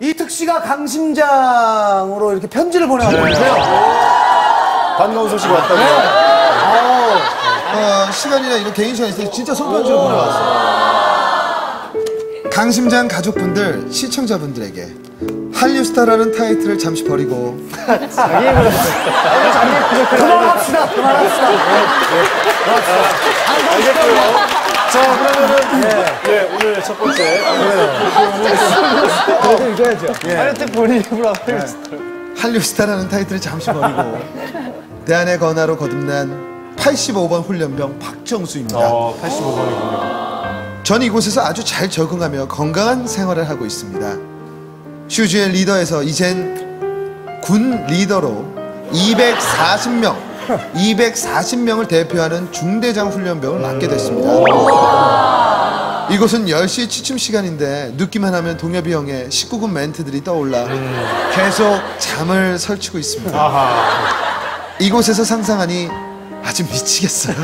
이특 씨가 강심장으로 이렇게 편지를 보내왔거든요. 반가운 소식 왔다고. 어, 시간이나 이런 개인 시간 있을 때 진짜 손편지를 보내왔어요. 강심장 가족분들, 시청자분들에게 한류스타라는 타이틀을 잠시 버리고. 그만합시다, 그만합시다. 자, 그러면은 예, 오늘 첫 번째. 하여튼 본인이 불러. 한류스타라는 타이틀을 잠시 버리고 대한의 건화로 거듭난 85번 훈련병 박정수입니다. 어, 85번이군요. 전 이곳에서 아주 잘 적응하며 건강한 생활을 하고 있습니다. 슈즈의 리더에서 이젠 군 리더로 240명, 240명을 대표하는 중대장 훈련병을 맡게 됐습니다. 이곳은 10시 취침 시간인데 늦기만 하면 동엽이 형의 19금 멘트들이 떠올라 계속 잠을 설치고 있습니다. 이곳에서 상상하니 아주 미치겠어요.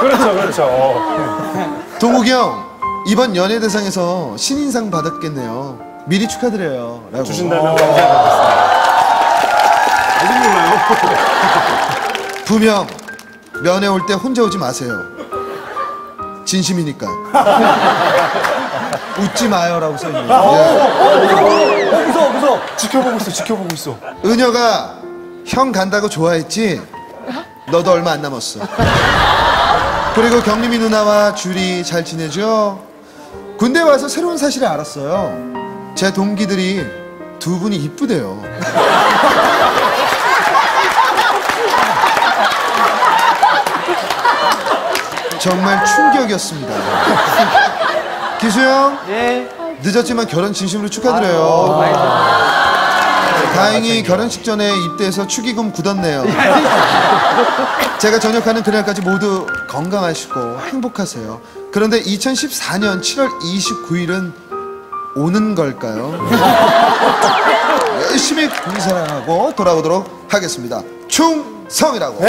그렇죠, 그렇죠. 어. 동욱이 형 이번 연예대상에서 신인상 받았겠네요. 미리 축하드려요. 라고. 주신다면 감사하겠습니다. 몰라요. 부명 면회 올 때 혼자 오지 마세요. 진심이니까. 웃지 마요라고 써있네요. 예. 어, 무서워, 무서워. 지켜보고 있어, 지켜보고 있어. 은혁아 형 간다고 좋아했지? 너도 얼마 안 남았어. 그리고 경림이 누나와 줄이 잘 지내죠? 군대 와서 새로운 사실을 알았어요. 제 동기들이 두 분이 이쁘대요. 정말 충격이었습니다. 기수형, 예. 늦었지만 결혼 진심으로 축하드려요. 다행히 결혼식 전에 입대해서 축의금 굳었네요. 제가 전역하는 그날까지 모두 건강하시고 행복하세요. 그런데 2014년 7월 29일은 오는 걸까요? 열심히 군사랑하고 돌아오도록 하겠습니다. 충성이라고.